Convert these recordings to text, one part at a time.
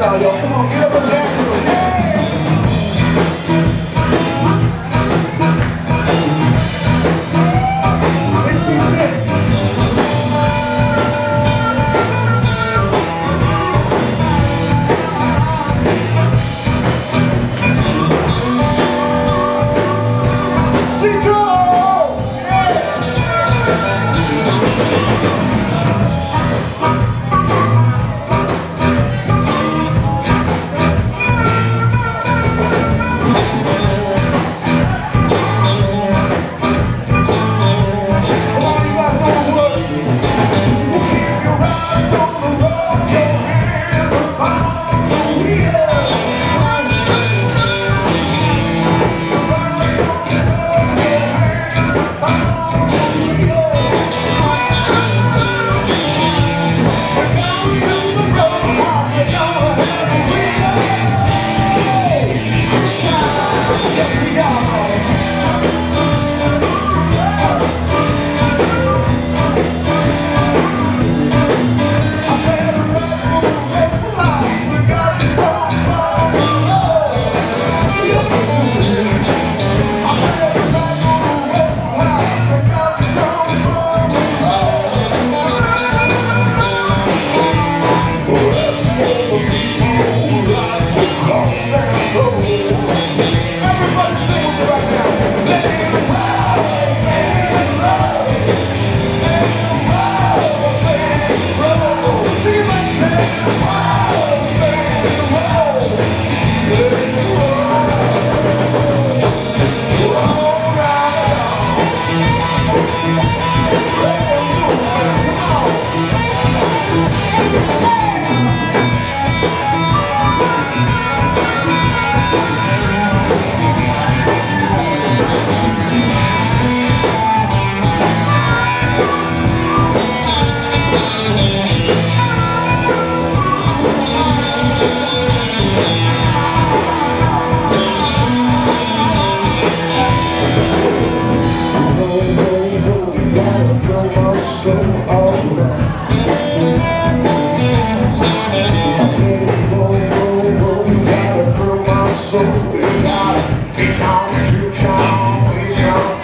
y'all. Come on, get up and dance So we got it. He's on, he's on, he's on.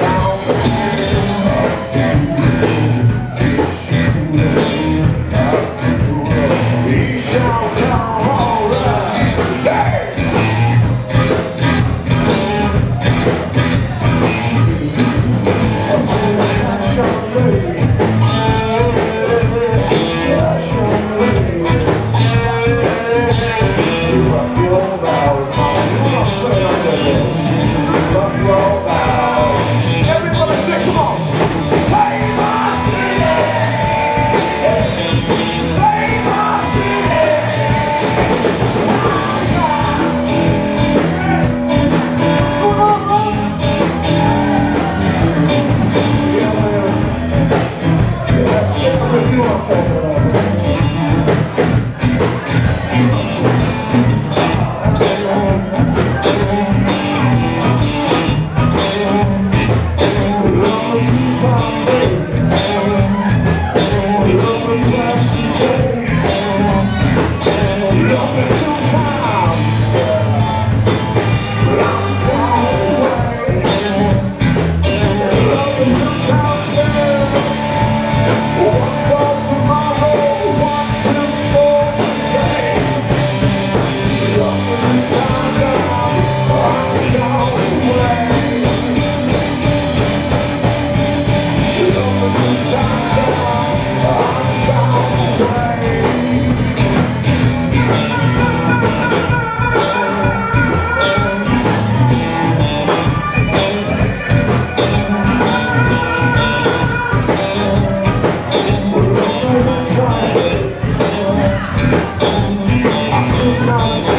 Nossa.